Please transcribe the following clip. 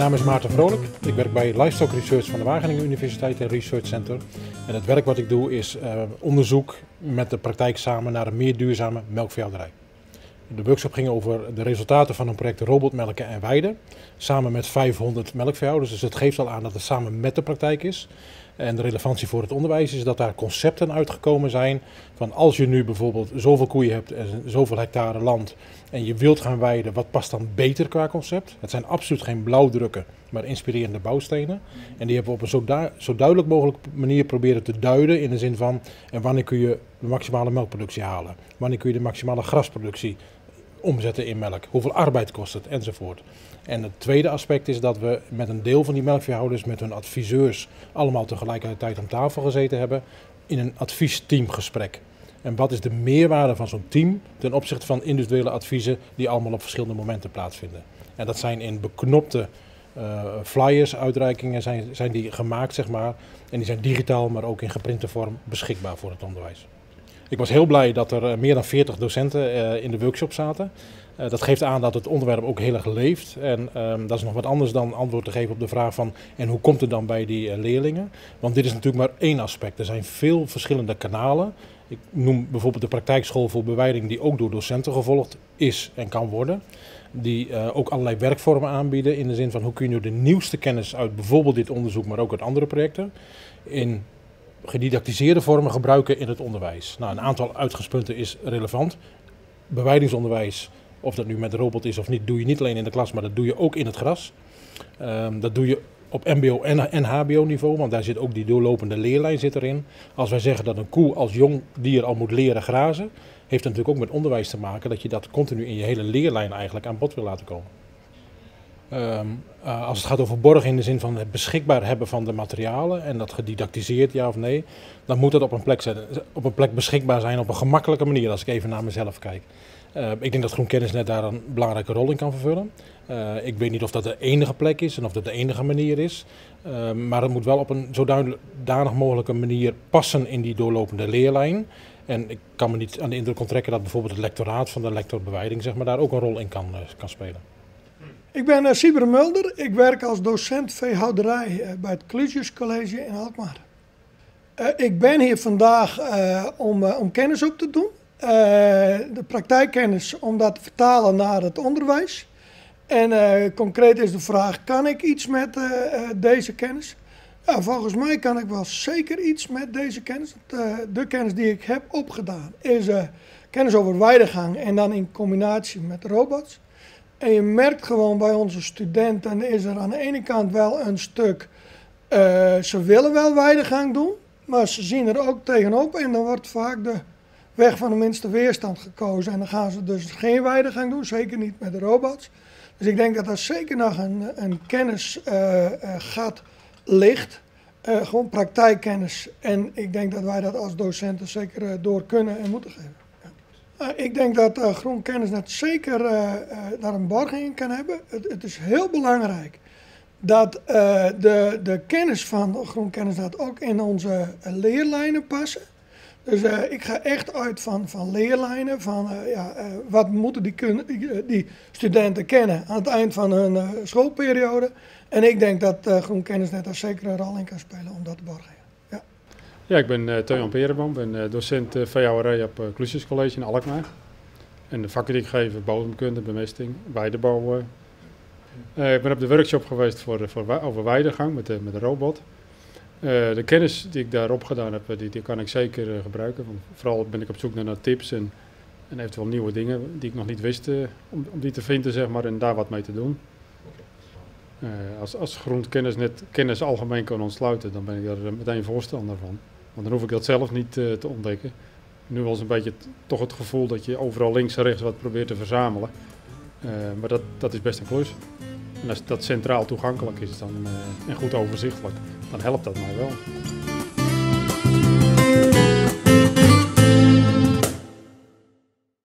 naam is Maarten Vrolijk. Ik werk bij Livestock Research van de Wageningen Universiteit en Research Center. En het werk wat ik doe is uh, onderzoek met de praktijk samen naar een meer duurzame melkveehouderij. De workshop ging over de resultaten van een project robotmelken en weiden. Samen met 500 melkveehouders. Dus het geeft al aan dat het samen met de praktijk is. En de relevantie voor het onderwijs is dat daar concepten uitgekomen zijn. Van als je nu bijvoorbeeld zoveel koeien hebt en zoveel hectare land en je wilt gaan weiden, wat past dan beter qua concept? Het zijn absoluut geen blauwdrukken, maar inspirerende bouwstenen. En die hebben we op een zo, duidelijk mogelijk manier proberen te duiden in de zin van en wanneer kun je de maximale melkproductie halen? Wanneer kun je de maximale grasproductie omzetten in melk? Hoeveel arbeid kost het? Enzovoort. En het tweede aspect is dat we met een deel van die melkveehouders, met hun adviseurs, allemaal tegelijkertijd aan tafel gezeten hebben in een adviesteamgesprek. En wat is de meerwaarde van zo'n team ten opzichte van individuele adviezen die allemaal op verschillende momenten plaatsvinden? En dat zijn in beknopte uh, flyers, uitreikingen zijn, zijn die gemaakt, zeg maar. En die zijn digitaal, maar ook in geprinte vorm beschikbaar voor het onderwijs. Ik was heel blij dat er eh, meer dan 40 docenten uh, in de workshop zaten. Uh, dat geeft aan dat het onderwerp ook heel erg leeft. En um, dat is nog wat anders dan antwoord te geven op de vraag van en hoe komt het dan bij die leerlingen? Want dit is natuurlijk maar één aspect. Er zijn veel verschillende kanalen. Ik noem bijvoorbeeld de praktijkschool voor bewijding die ook door docenten gevolgd is en kan worden. Die ook allerlei werkvormen aanbieden in de zin van hoe kun je de nieuwste kennis uit bijvoorbeeld dit onderzoek, maar ook uit andere projecten in gedidactiseerde vormen gebruiken in het onderwijs. Nou, een aantal uitgangspunten is relevant. Bewijdingsonderwijs, of dat nu met robot is of niet, doe je niet alleen in de klas, maar dat doe je ook in het gras. Um, dat doe je op mbo en, en hbo niveau, want daar zit ook die doorlopende leerlijn zit erin. Als wij zeggen dat een koe als jong dier al moet leren grazen, heeft het natuurlijk ook met onderwijs te maken dat je dat continu in je hele leerlijn eigenlijk aan bod wil laten komen. Um, uh, als het gaat over borgen in de zin van het beschikbaar hebben van de materialen en dat gedidactiseerd ja of nee, dan moet dat op een plek, zetten, op een plek beschikbaar zijn op een gemakkelijke manier als ik even naar mezelf kijk. Uh, ik denk dat Groen Kennisnet daar een belangrijke rol in kan vervullen. Uh, ik weet niet of dat de enige plek is en of dat de enige manier is. Uh, maar het moet wel op een zodanig mogelijke manier passen in die doorlopende leerlijn. En ik kan me niet aan de indruk onttrekken dat bijvoorbeeld het lectoraat van de lectorbewijding zeg maar, daar ook een rol in kan, kan spelen. Ik ben uh, Mulder. Ik werk als docent veehouderij uh, bij het Clusius College in Alkmaar. Uh, ik ben hier vandaag om, om kennis op te doen. de praktijkkennis om dat te vertalen naar het onderwijs. En concreet is de vraag, kan ik iets met deze kennis? Ja, volgens mij kan ik wel zeker iets met deze kennis. de kennis die ik heb opgedaan is kennis over weidegang en dan in combinatie met robots. En je merkt gewoon bij onze studenten is er aan de ene kant wel een stuk, uh, ze willen wel weidegang doen, maar ze zien er ook tegenop en dan wordt vaak de weg van de minste weerstand gekozen. En dan gaan ze dus geen weidegang doen, zeker niet met de robots. Dus ik denk dat er zeker nog een, een kennisgat uh, uh, ligt. Gewoon praktijkkennis. En ik denk dat wij dat als docenten zeker door kunnen en moeten geven. Uh, ik denk dat uh, Groen Kennisnet zeker uh, daar een borging in kan hebben. Het, het is heel belangrijk dat de, de kennis van Groen Kennisnet ook in onze leerlijnen passen. Dus ik ga echt uit van, van leerlijnen, van ja, wat moeten die, die, studenten kennen aan het eind van hun schoolperiode. En ik denk dat Groen Kennisnet daar zeker een rol in kan spelen om dat te borgen. Ja, ik ben uh, Teun Perenboom, ben uh, docent uh, veehouderij op uh, College in Alkmaar. En de vakken die ik geef, bodemkunde, bemesting, weidebouw. ik ben op de workshop geweest voor, voor, over weidegang met de, met de robot. de kennis die ik daarop gedaan heb, die, die kan ik zeker gebruiken. Want vooral ben ik op zoek naar, tips en, en eventueel nieuwe dingen die ik nog niet wist om, om die te vinden zeg maar, en daar wat mee te doen. als, als net kennis algemeen kan ontsluiten, dan ben ik daar meteen voorstander van. Want dan hoef ik dat zelf niet uh, te ontdekken. Nu was een beetje toch het gevoel dat je overal links en rechts wat probeert te verzamelen. Uh, maar dat, dat is best een klus. En als dat centraal toegankelijk is dan, uh, en goed overzichtelijk, dan helpt dat mij wel.